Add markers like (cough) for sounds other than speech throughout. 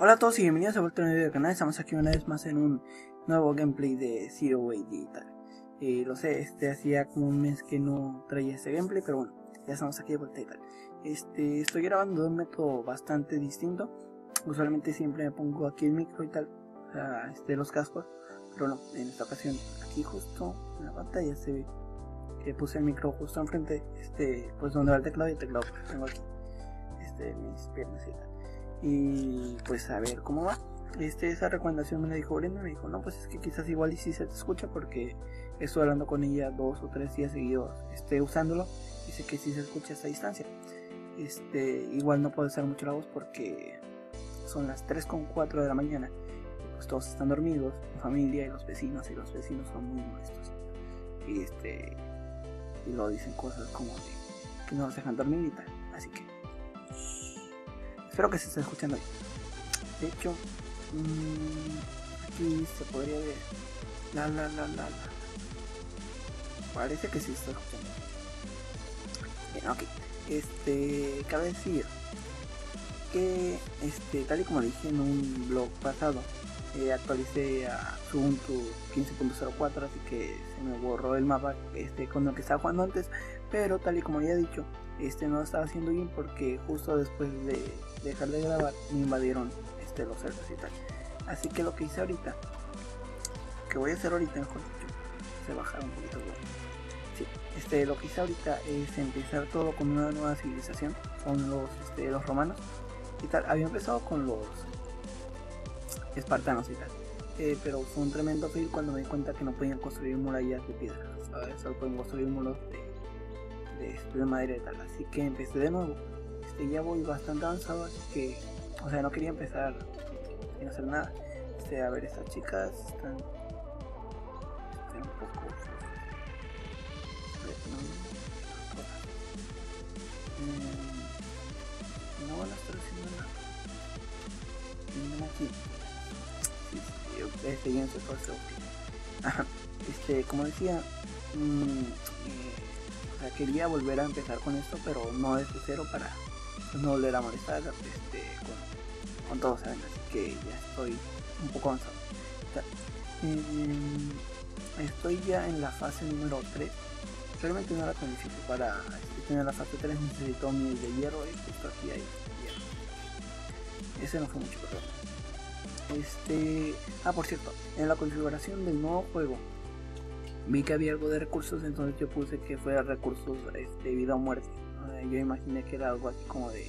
Hola a todos y bienvenidos a a un video del canal. Estamos aquí una vez más en un nuevo gameplay de Zero Way Digital. Eh, lo sé, este hacía como un mes que no traía este gameplay, pero bueno, ya estamos aquí de vuelta y tal. Este, estoy grabando de un método bastante distinto. Usualmente siempre me pongo aquí el micro y tal, o sea, este, los cascos, pero no, en esta ocasión aquí justo en la pantalla se ve que puse el micro justo enfrente, este, pues donde va el teclado y el teclado pues, tengo aquí, este, mis piernas y tal y pues a ver cómo va. Este, esa recomendación me la dijo Brenda, me dijo, no, pues es que quizás igual y si se te escucha porque estoy hablando con ella dos o tres días seguidos, esté usándolo, dice que si se escucha a distancia. Este, igual no puedo hacer mucho la voz porque son las 3.4 de la mañana, pues todos están dormidos, la familia y los vecinos, y los vecinos son muy molestos. Y este, y lo dicen cosas como de que no nos dejan dormir y tal, así que Espero que se esté escuchando ahí. De hecho, mmm, aquí se podría ver. La la la la la. Parece que sí está escuchando. Bien, ok. Este, cabe decir que, este, tal y como dije en un blog pasado, eh, actualicé a Ubuntu 15.04, así que se me borró el mapa este, con el que estaba jugando antes, pero tal y como ya he dicho, este no estaba haciendo bien porque justo después de dejar de grabar me invadieron este, los servers y tal. Así que lo que hice ahorita, que voy a hacer ahorita mejor se bajaron un poquito. Este, lo que hice ahorita es empezar todo con una nueva civilización, son los, este, los romanos y tal. Había empezado con los espartanos y tal. Eh, pero fue un tremendo fail cuando me di cuenta que no podían construir murallas de piedra, solo pueden construir muros de, de, de madera y tal. Así que empecé de nuevo este, ya voy bastante avanzado, así que, o sea, no quería empezar sin hacer nada. Este, a ver, estas chicas están, un poco... No, no van a estar haciendo nada. Vienen aquí. Siguen su paso. Este, como decía, mmm, eh, quería volver a empezar con esto, pero no desde cero para no volver a molestar este, con, con todos, ¿saben? Así que ya estoy un poco avanzado. Em, estoy ya en la fase número 3. Realmente no la necesito para este, tener la fase 3 necesito mi de hierro y justo aquí hay hierro. Ese no fue mucho problema. Este. Ah, por cierto, en la configuración del nuevo juego vi que había algo de recursos, entonces yo puse que fuera recursos este, vida o muerte yo imaginé que era algo así como de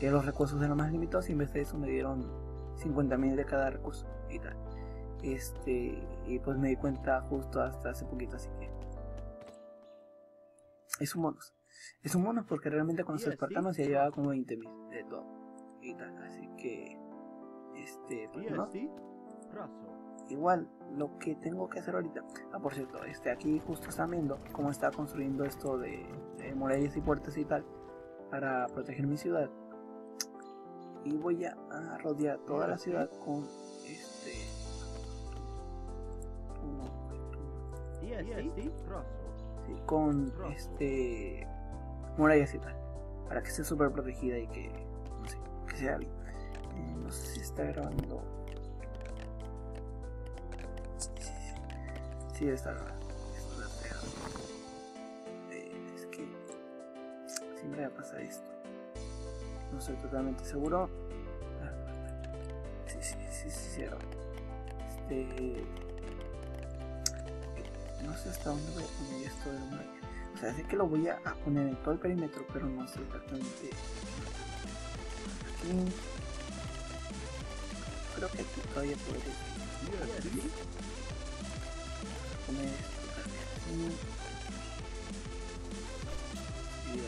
que los recursos eran más limitados y en vez de eso me dieron 50.000 de cada recurso y tal. Este, y pues me di cuenta justo hasta hace poquito, así que es un bonus. Es un bonus porque realmente con los espartanos ya llevaba como 20.000 de todo y tal, así que este, pues, ¿no? Igual, lo que tengo que hacer ahorita. Ah, por cierto, este aquí justo está viendo cómo está construyendo esto de, murallas y puertas y tal para proteger mi ciudad. Y voy a, rodear toda la ciudad con este. Sí, con este murallas y tal. Para que esté súper protegida y que. No sé, que sea bien. Eh, no sé si está grabando. Sí, está eh, es que siempre va a pasar esto. No estoy totalmente seguro. Sí, sí, sí, sí, sí. Este. No sé hasta dónde voy a poner esto de una. O sea, sé que lo voy a poner en todo el perímetro, pero no sé exactamente. Aquí. Creo que aquí todavía podría poner esto también y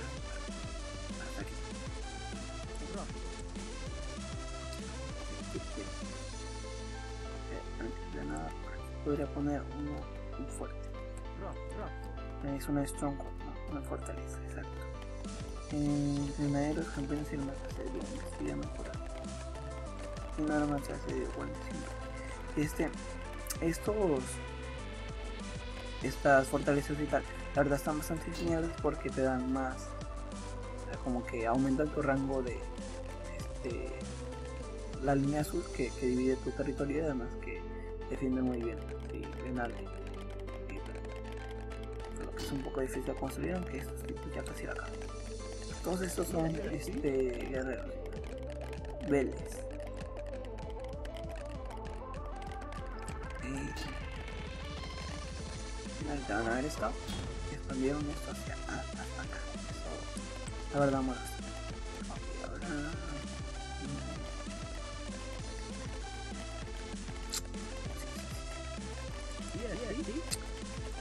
hasta aquí antes de nada podría poner uno un fuerte. Es una strong una fortaleza exacto. En granaderos campeones y armas asedio investiga mejorar en armas asedio bueno este estos estas fortalezas y tal, la verdad están bastante geniales porque te dan más, como que aumentan tu rango de, este, la línea azul que, que divide tu territorio y además que defiende muy bien y penal lo que es un poco difícil de construir aunque estos tipos ya casi la acaban. Todos estos son este guerreros. Vélez. Y finalmente van a ver esto expandieron esto hacia hasta acá eso la verdad mola ahora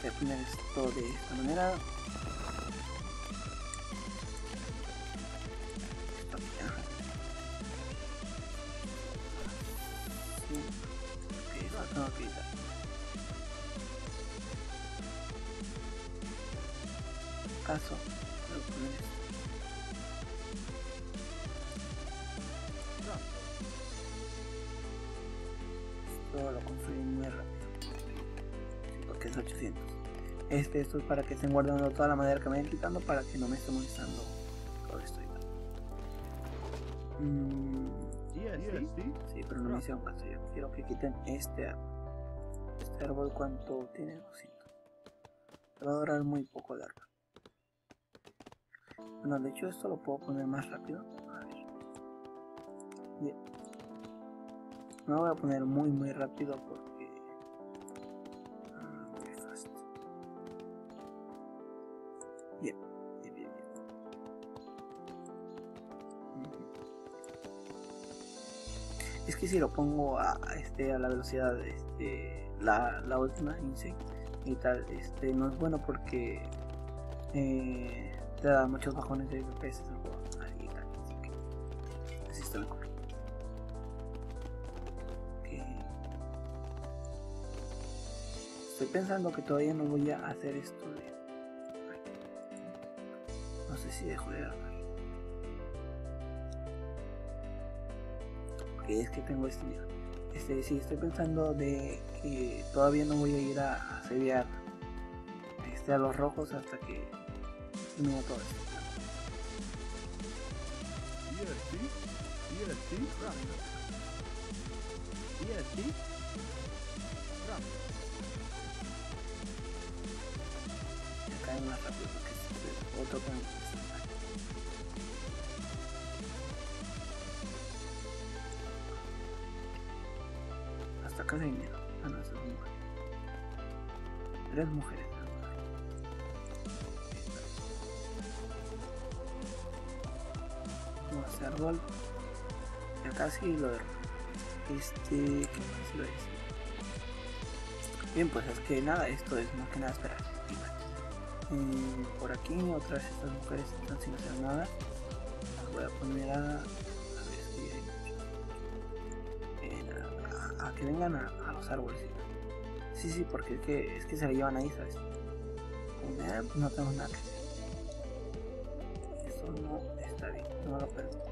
voy a poner esto de esta manera este esto es para que estén guardando toda la madera que me vayan quitando para que no me esté molestando. Todo esto igual. Mm, sí pero no me hicieron caso. Yo quiero que quiten este árbol este árbol cuánto tiene 200 te va a durar muy poco el árbol. Bueno de hecho esto lo puedo poner más rápido. A ver. Bien. No lo voy a poner muy muy rápido porque es que si lo pongo a, este a la velocidad este la, la última insect y tal este no es bueno porque eh, te da muchos bajones de FPS estoy pensando que todavía no voy a hacer esto de no sé si dejo de grabar porque es que tengo este miedo este sí estoy pensando de que todavía no voy a ir a, a asediar este a los rojos hasta que termine todo esto. Me cae más rápido porque es otro plan miedo ah mujer. Tres mujeres más. Vamos a hacer árbol ya casi lo derro este qué más lo es bien pues es que nada esto es más que nada esperar. Eh, por aquí otras estas mujeres están sin hacer nada. Las voy a poner a que vengan a, los árboles. Sí sí porque es que es que se le llevan ahí sabes Como, "Ah, pues no tenemos nada que hacer. Eso no está bien no lo permito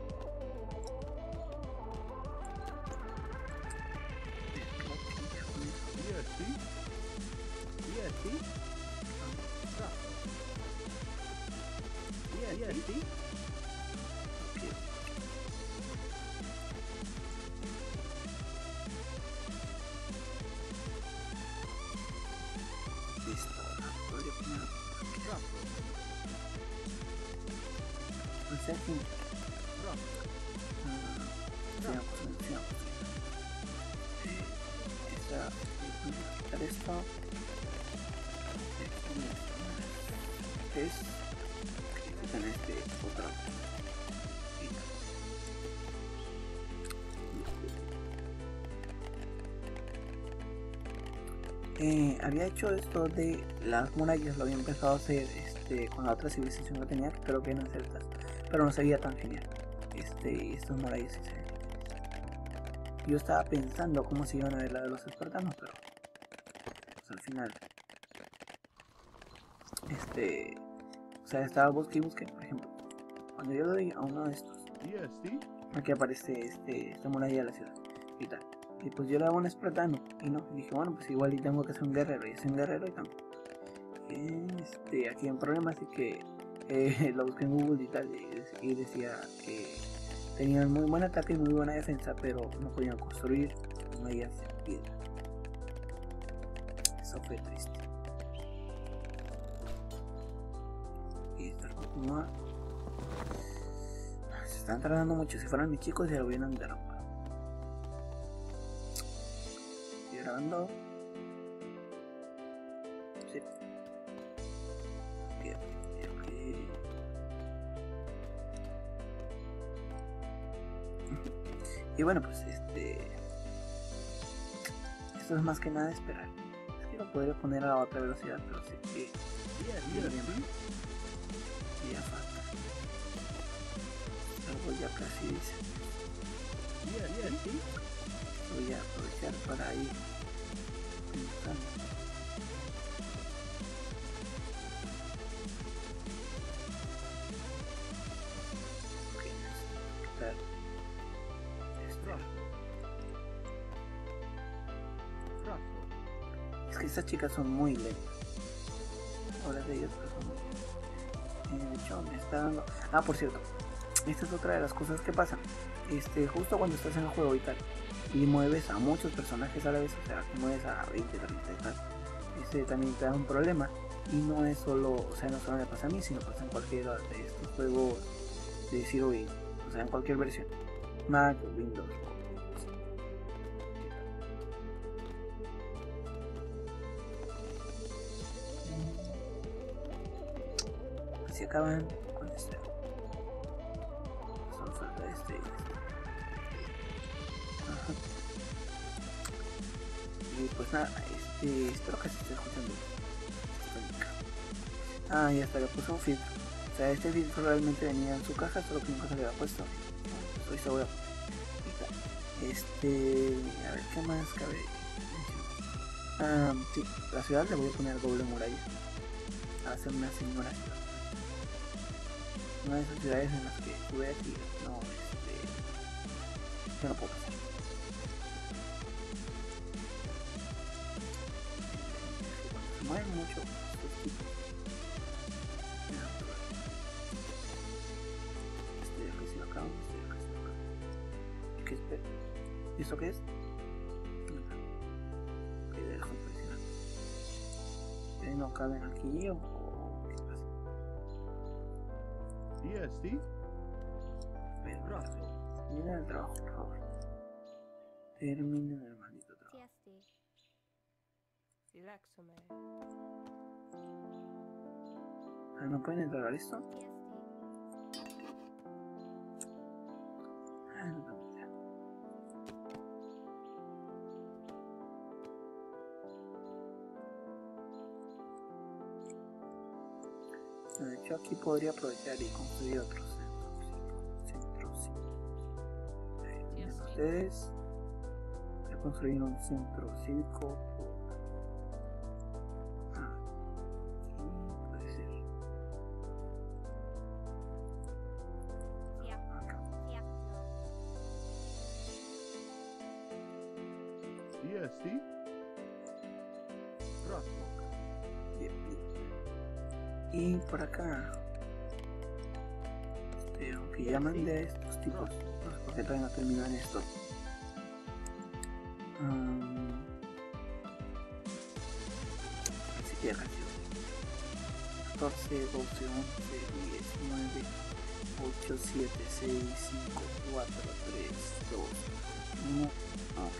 esto Es. Quitan este ya. Eh, había hecho esto de las murallas, lo había empezado a hacer este, con la otra civilización que tenía, que creo que eran celtas, pero no se tan genial. Este, estas murallas. Yo estaba pensando cómo se iban a ver la de los espartanos, pero final, este, o sea, estaba busque y busque, por ejemplo, cuando yo le doy a uno de estos, aquí aparece este, esta muralla de la ciudad y tal. Y pues yo le hago un espartano y no, y dije, bueno, pues igual y tengo que ser un guerrero, y es un guerrero y tampoco. Este, aquí hay un problema, así que eh, (laughs) lo busqué en Google y tal, y, dec- y decía que tenían muy buen ataque y muy buena defensa, pero no podían construir ellas de piedra. Eso fue triste. Y esta continúa. Se están tardando mucho. Si fueran mis chicos, ya lo hubieran derrotado. Estoy grabando. Sí. Y bueno, pues este. Esto es más que nada esperar. Lo podría poner a otra velocidad, pero sé que. Día, día, sí. Ya falta. Algo ya casi dice. Día, día, sí. Voy a aprovechar para ir son muy lentas. Ahora de pero son muy. Eh, de hecho, me está dando. Ah, por cierto. Esta es otra de las cosas que pasan. Este, justo cuando estás en el juego y tal. Y mueves a muchos personajes a la vez. O sea, mueves a 20, 30 y tal. Este también te da un problema. Y no es solo, o sea, no solo me pasa a mí, sino pasa en cualquiera de estos juegos de Zero Wing. O sea, en cualquier versión. Mac, Windows. Acaban con este. Falta este y este. Y pues nada, este, espero que se esté escuchando. Ah, y hasta le puse un filtro. O sea, este filtro realmente venía en su caja, solo que nunca se le había puesto. Estoy seguro. Este, a ver, ¿qué más cabe? Ah, sí, la ciudad le voy a poner doble muralla. Para hacer una señora. Una de esas ciudades en las que tuve aquí, no, este, yo no puedo pasar. Se mueven mucho estos tipos. Estoy acá, estoy acá, estoy acá, estoy acá. ¿Qué espera? ¿Y esto qué es? Que dejo presionar. ¿Ustedes no caben aquí o Día, sí. Pero, Razo. Miren el trabajo, por favor. Terminen el maldito trabajo. Relaxome. Ah, ¿No pueden entrar a esto? De hecho, aquí podría aprovechar y construir otro centro. Centro cívico. Ustedes. Voy a construir un centro cívico. Ah, aquí puede ser. Acá. Sí. Y por acá. Este, aunque ya mandé a estos tipos. No sé por qué todavía no terminan esto. Um, ni siquiera casi. 14, 12, 11, 10, 9, 8, 7, 6, 5, 4, 3, 2, 1. Ok.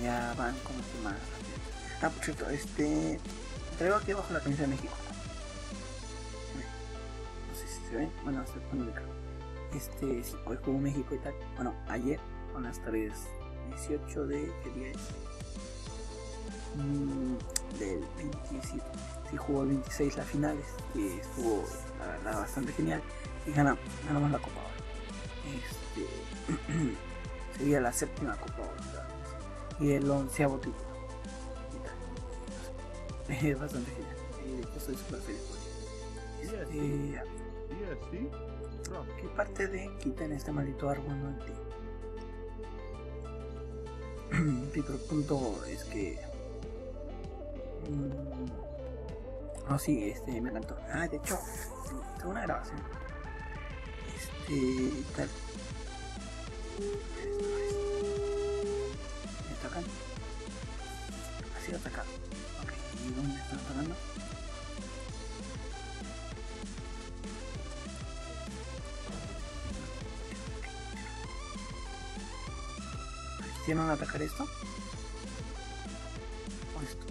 Ya van como que más rápido. Ah, por cierto, este. Traigo aquí abajo la camisa de México. No sé si se ve. Bueno, estoy poniendo el carro. Este, sí, hoy jugó México y tal. Bueno, ayer, con las tardes 18 de. ¿Qué día? Mm, del 27. Sí, jugó el 26 las finales. Y estuvo, la verdad, bastante genial. Y ganamos, ganamos la Copa. Este. (clears throat) sería la séptima Copa Oro. Y el onceavo título. (laughs) Es bastante genial. Y de hecho estoy súper feliz por. Este, sí. Razo. ¿Qué parte de quiten este maldito árbol no entiendo? (clears throat) Sí, pero el punto es que. Mm, Oh, sí, este me encantó. Ah, de hecho, tengo una grabación. Sí, tal. ¿Me atacan? Ha sido atacado. Ok, ¿y dónde están atacando? ¿Tienen a atacar esto? ¿O esto?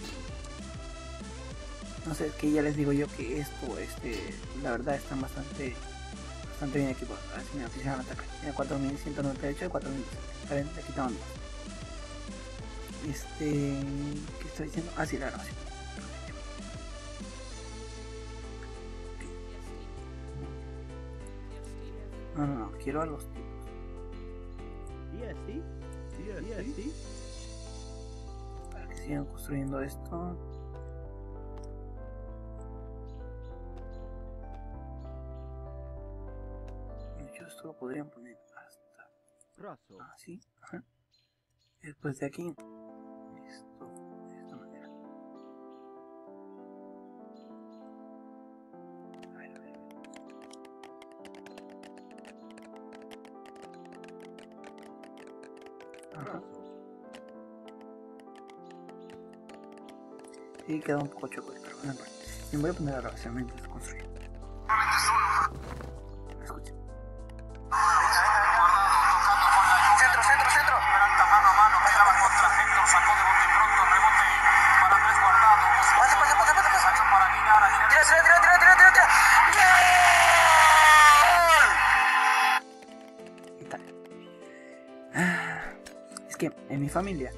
No sé, es que ya les digo yo que esto, este, la verdad están bastante, bastante bien equipados. A ver si me ofician atacar. Tiene 4198 y 4000. Está bien, le quitamos dos. Este, ¿qué estoy diciendo? Ah, sí, la grabación. No, no, no, quiero a los tipos. DSD? DSD? Para que sigan construyendo esto. Hecho, esto lo podrían poner hasta así. Ajá. Y después de aquí, esto Sí, queda un poco choco, pero bueno, bueno. Me voy a poner a grabación mientras construyo. Escuchen. Centro, centro, centro. Mano a mano, pegaba contra Héctor, sacó de bote pronto, rebote para Andrés Guardado. Pase, pase, pase, pase, pase. para Guinar, tira, tira, tira, tira, tira, tira, tira. ¿Qué tal? Es que en mi familia,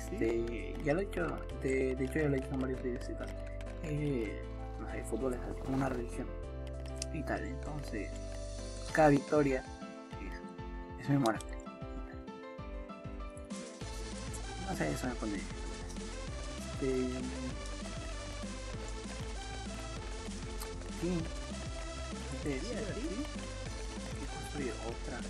este, ya lo he hecho, de, de hecho ya lo he hecho en varios videos y tal. Eh, no sé, fútbol es como una religión y tal, entonces cada victoria es, es memorable. No sé, eso me pone. Este, sí, entonces, que construir otra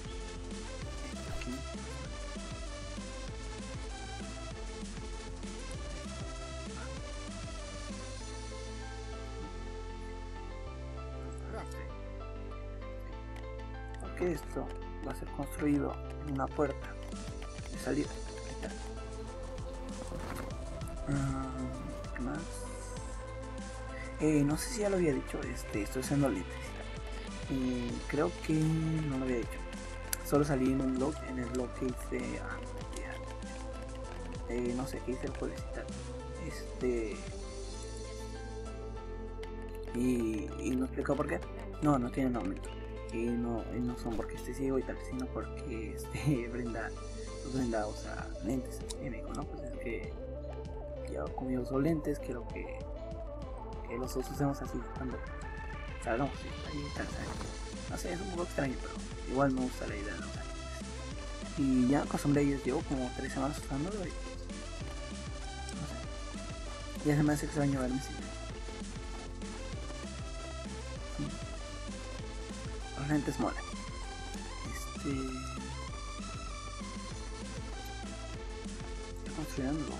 esto va a ser construido en una puerta de salida. Ah, ¿Qué más? Eh, no sé si ya lo había dicho, este, estoy haciendo electricidad. Eh, creo que no lo había dicho. Solo salí en un blog, en el blog que hice eh, no sé, que hice el jueves y tal. Este. Y, y no explicó por qué. No, no tiene aumento. Y no, no son porque esté ciego y tal, sino porque este (laughs) Brenda, pues Brenda usa lentes. Y no, pues es que yo como yo uso lentes, quiero que, que los dos usemos así cuando salgamos y tal. No sé, es un poco extraño, pero igual me gusta la idea de usar lentes. Y ya acostumbré ellos, llevo como tres semanas usándolo y pues, no sé. Ya se me hace extraño verme sin lentes. Molan. Este. Estoy construyendo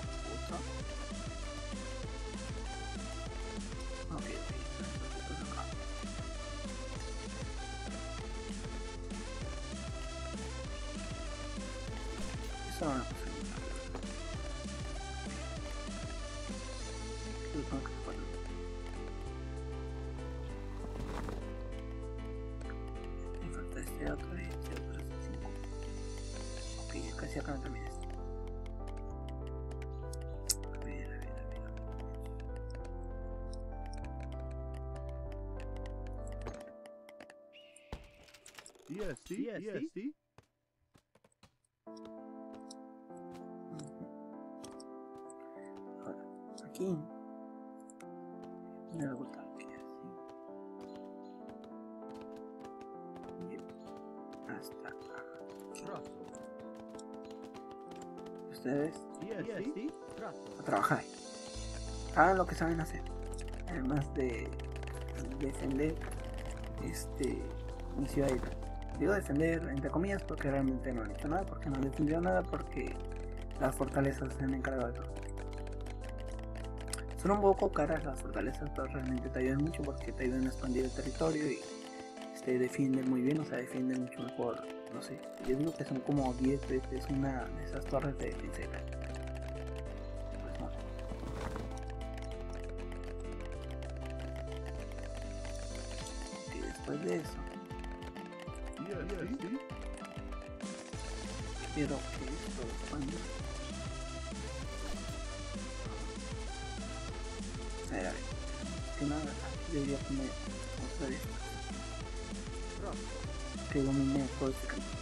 ESC? ESC? Ahora, aquí. Me voy a botar aquí así. Y hasta acá. Ustedes DSD? a trabajar. Hagan lo que saben hacer. Además de defender este mi ciudad Digo defender entre comillas porque realmente no han hecho nada, porque no han defendido nada, porque las fortalezas se han encargado de todo. Son un poco caras las fortalezas, pero realmente te ayudan mucho porque te ayudan a expandir el territorio y este, defienden muy bien, o sea, defienden mucho mejor, no sé, yo digo que son como 10 veces una de esas torres de defensa. Esto cuando... A ver, a nada, yo debería poner que.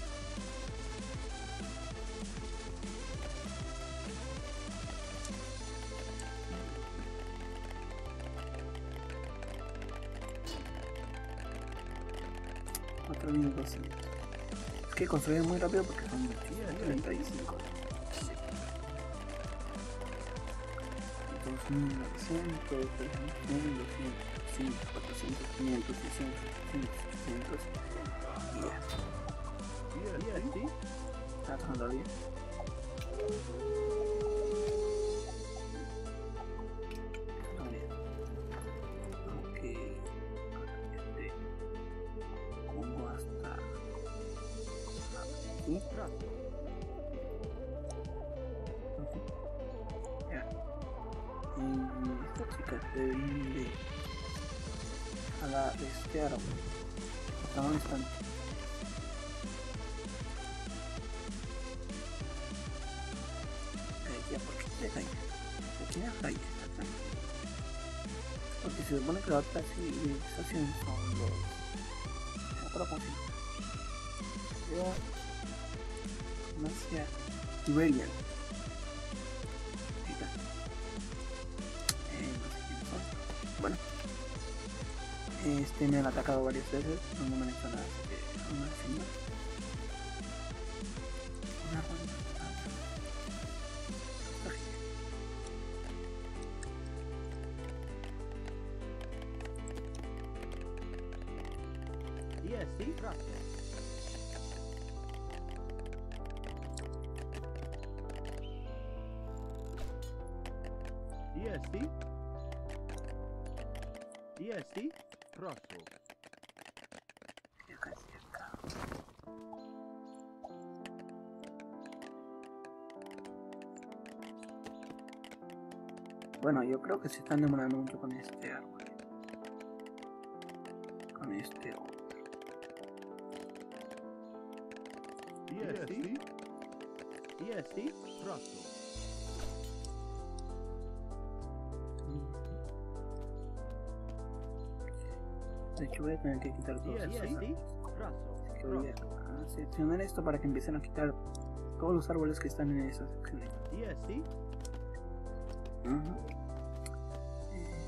Construyen muy rápido porque son 35. 2900, 3200, 500, 400, 500, 600, 700, 800 y ya. ESC. Está trabajando Y esta chica se viene a la de este árbol. Hasta un instante. Eh, ya, porque se cae. Aquí ya cae. Porque se supone que la otra civilización son los. No recuerdo cómo se llama. Yo. No sé. Iberian. Este me han atacado varias veces. No me han hecho nada. Así que. Bueno, yo creo que se están demorando mucho con este árbol. Con este otro. ESC, ESC. Rosso. De hecho, voy a tener que quitar todos estos ESC. Seleccionar esto para que empiecen a quitar todos los árboles que están en esa sección. ESC. Ujú. Eh,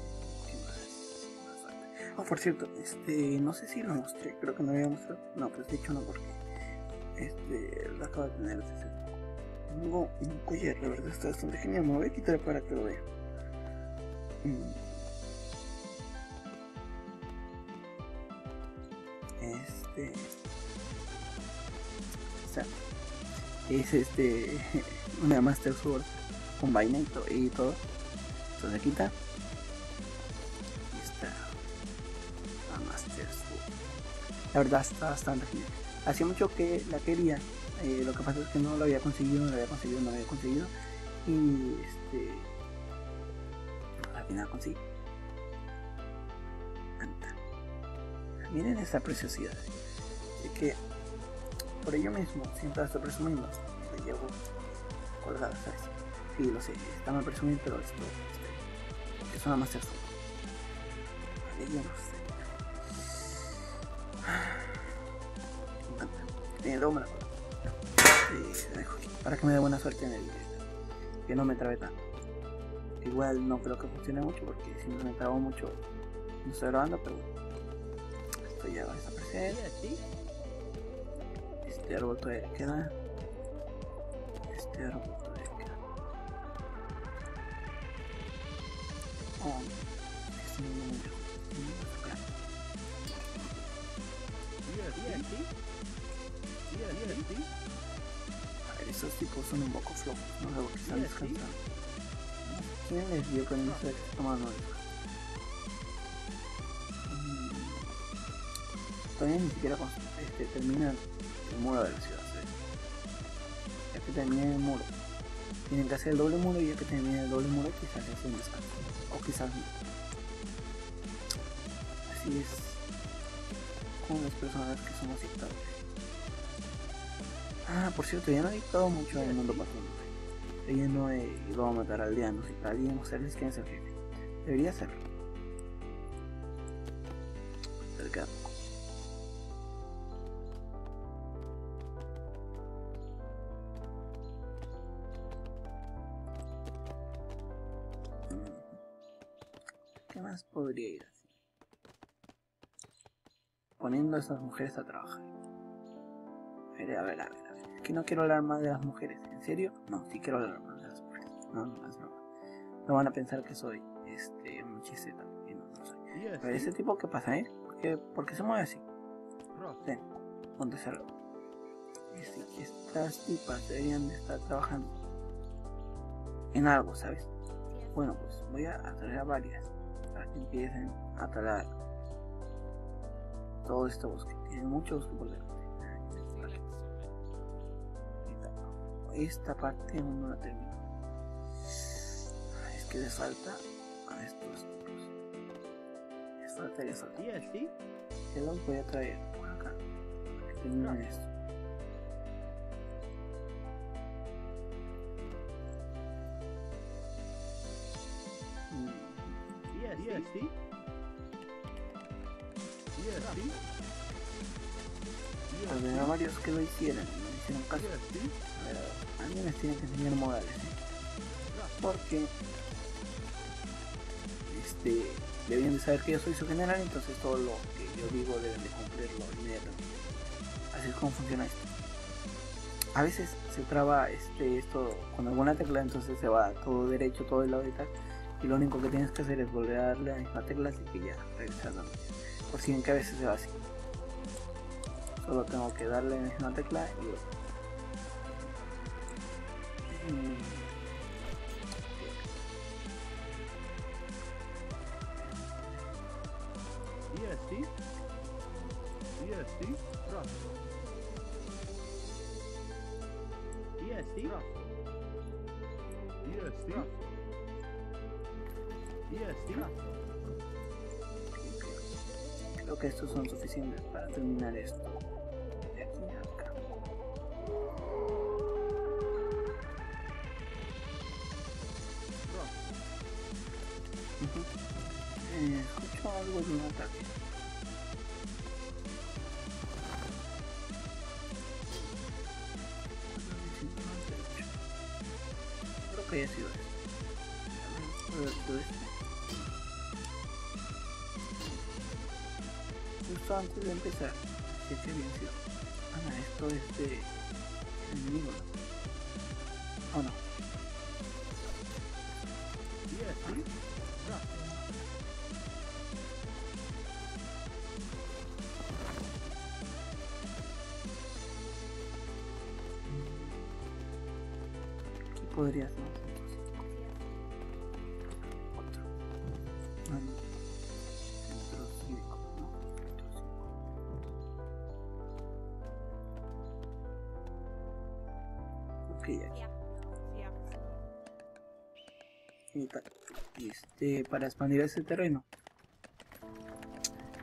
¿qué más? ¿Qué más falta? Ah, por cierto, este, no sé si lo mostré, creo que no lo había mostrado. No, pues de hecho no, porque este, lo acabo de tener. Tengo un collar, la verdad está bastante genial. Me lo voy a quitar para que lo vean. Mm. Este. Es este. (laughs) Una Master Sword con vaina y, to- y todo. Esto se quita. Y está. La Master Sword. La verdad está bastante genial. Hacía mucho que la quería. eh, lo que pasa es que no lo había conseguido, no lo había conseguido, no lo había conseguido. Y este. Al final conseguí. Miren esta preciosidad. Así que por ello mismo siempre la estoy presumiendo. Me llevo colgada, ¿sabes? Sí, lo sé, está mal presumir, pero esto este, es una Master. Vale, yo no sé. Me encanta. Eh. Sí, para que me dé buena suerte en el. Que no me trabe tanto. Igual no creo que funcione mucho porque si me trabo mucho no estoy grabando, pero. Esto ya va a desaparecer. ESC. Este árbol todavía queda. Este árbol todavía queda. Oh, este. Acá. ESC. ESC. A ver, esos tipos son un poco flojos, no sé por qué están descansando. ¿Quién les dio con eso de que se toman descanso? Mm. todavía ni siquiera este, terminan el muro de la ciudad. Ya que terminen el muro, tienen que hacer el doble muro y ya que terminen el doble muro quizás se hacen descanso. O quizás no. Así es con las personas que son aceptables. Ah, por cierto, ya no he dictado mucho en el mundo patrón. Ella no he a matar aldeanos y tal y mostrarles quién es el jefe. Debería hacerlo. Esas mujeres a trabajar. A ver, a ver, a ver, a ver. Es que no quiero hablar más de las mujeres. ¿En serio? No, sí quiero hablar más de las mujeres. No, no, es broma. No van a pensar que soy este un chiseta. Y no, no soy. A ver, ese tipo, ¿qué pasa, eh? ¿Por qué, por qué se mueve así? Ven, ponte cerrado. Estas tipas deberían de estar trabajando en algo, ¿sabes? Bueno, pues voy a atraer a varias para que empiecen a talar todo este bosque. Tiene mucho bosque por delante. Esta parte aún no la termino. Es que les falta a estos tipos. Les falta, les falta. DST. Te los voy a traer por acá. Para que terminen esto. Mm, DST. DST. A que lo hicieran no hicieron caso. A ver, a ver, alguien les tiene que enseñar modales. ¿eh? Porque este, deben de saber que yo soy su general, entonces todo lo que yo digo deben de cumplirlo inmediatamente. Así es como funciona esto. A veces se traba este, esto con alguna tecla, entonces se va todo derecho, todo el lado y tal. Y lo único que tienes que hacer es volver a darle a la misma tecla, así que ya regresar la Por si ven que a veces se va así. Solo tengo que darle a la misma tecla y que haya sido este. Justo antes de empezar, es que bien sido. Ah, esto es de enemigo. ¿O no? Este, para expandir ese terreno.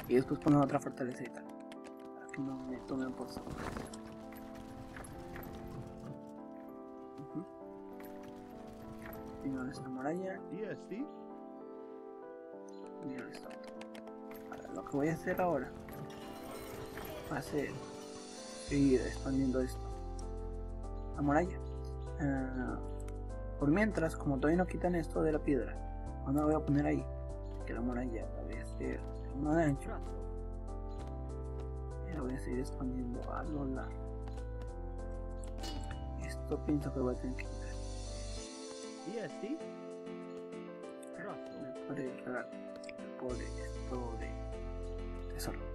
Y después poner otra fortaleza y tal. Para que no me tomen por sorpresa. Primero esta muralla y otra. Ahora, lo que voy a hacer ahora va a ser seguir expandiendo esto. La muralla. Ah, por mientras, como todavía no quitan esto de la piedra, no voy a poner ahí que la muralla la voy a hacer uno de ancho y la voy a seguir expandiendo a lo largo. Esto pienso que voy a tener que quitar. DST. Rosso. Me puede regalar por esto de tesoro.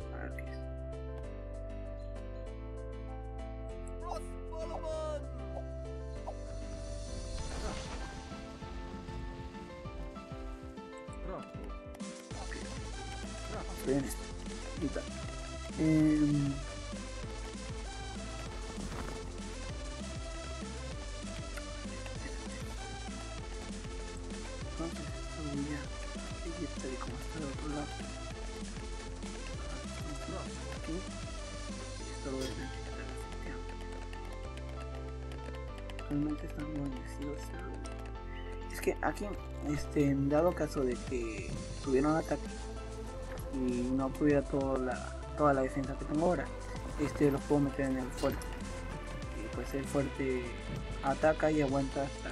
Es que aquí, este, en dado caso de que tuviera un ataque y no tuviera toda la, toda la defensa que tengo ahora, este los puedo meter en el fuerte. Y pues el fuerte ataca y aguanta hasta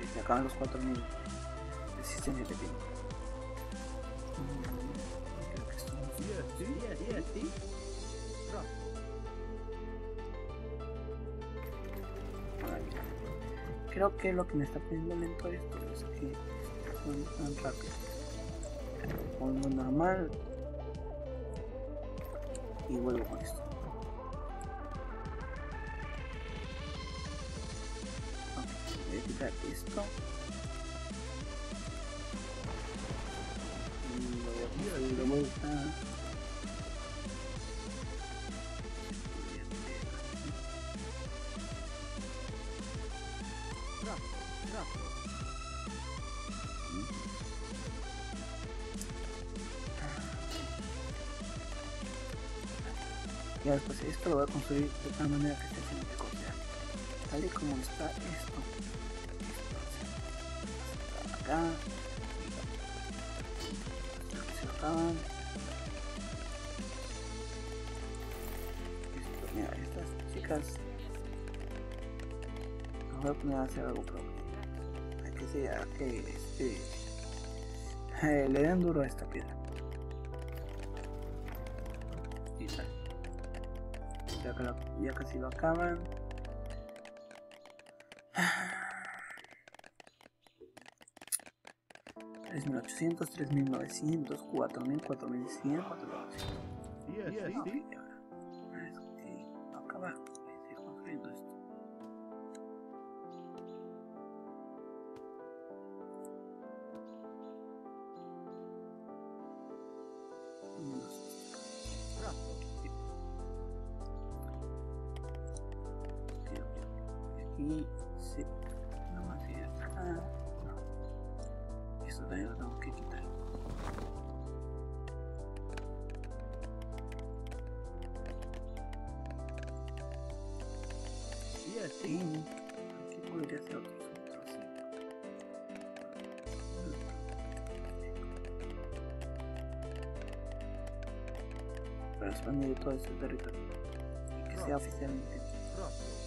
que se acaban los 4000 de resistencia que tiene. Creo no EST, EST, Creo que lo que me está poniendo lento es que son tan rápido. Pongo normal y vuelvo con esto. Voy a quitar esto. Y lo voy a vuelta. Ya después esto lo voy a construir de tal manera que esté simétrico. O sea, tal y como está esto. Acá. Se acaban. Esto, mira, estas chicas. Las voy a poner a hacer algo propio. Hay que sea que este. eh, le den duro a esta piedra. Lo- ya casi lo acaban. Tres mil ochocientos, tres mil novecientos, cuatro mil, cuatro cuatro Aquí, sí. No más ir hasta acá. No. Esto también lo tengo que quitar. EST, Sí. Aquí podría ser otro centro así. Para expandir todo este territorio. Y que sea oficialmente. Rough.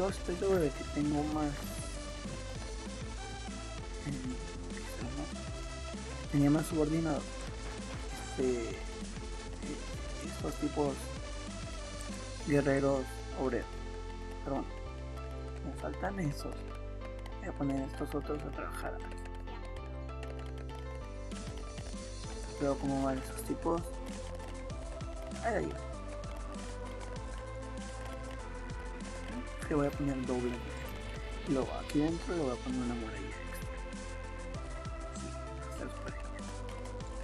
Yo estoy seguro de que tengo más. Tenía más subordinados. Este, eh, estos tipos guerreros obreros. Perdón. Me faltan esos. Voy a poner estos otros a trabajar. Veo cómo van esos tipos. Ahí hay voy a poner doble luego aquí dentro le voy a poner una muralla extra.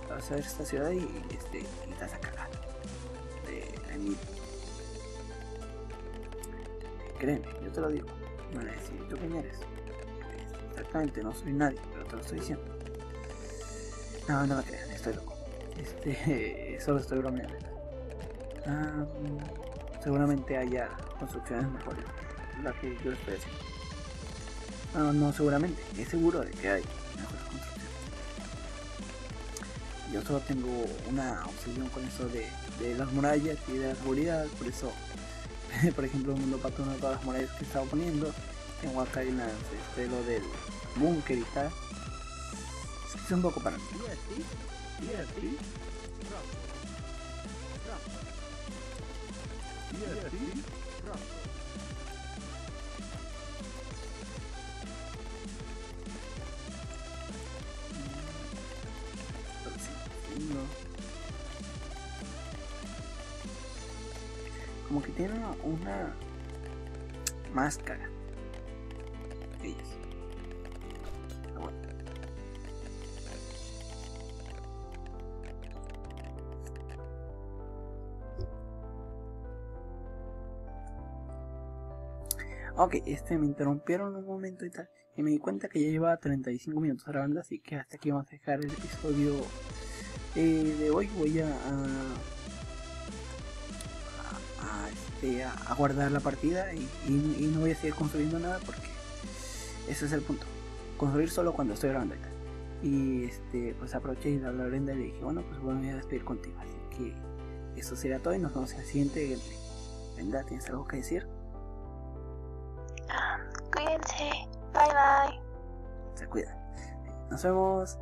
Vas a ver esta ciudad y, este y te de la créeme yo te lo digo van a decir ¿tú quién eres? exactamente no soy nadie pero te lo estoy diciendo. No no me crean estoy loco. Este (laughs) solo estoy bromeando. Ah, seguramente haya construcciones mejores la que yo estoy haciendo. No, no seguramente, es seguro de que hay mejores construcciones. Yo solo tengo una obsesión con eso de, de las murallas y de la seguridad, por eso, (laughs) por ejemplo, el mundo patrón de todas las murallas que estaba poniendo, tengo acá en este, lo del búnker y tal. Es que es un poco para mí. Como que tiene una más cagan. Ellos. Pero bueno. Ok, este me interrumpieron un momento y tal. Y me di cuenta que ya llevaba 35 minutos grabando, así que hasta aquí vamos a dejar el episodio eh, de hoy. Voy a, este, a- a guardar la partida y, y- y no voy a seguir construyendo nada porque ese es el punto. Construir solo cuando estoy grabando tal. Y este, pues aproveché y le hablé a Brenda y le dije, bueno, pues bueno, me voy a despedir contigo. Así que eso sería todo y nos vemos en el siguiente gameplay. Brenda, ¿tienes algo que decir? Cuídense. Bye bye. Se cuidan. Nos vemos.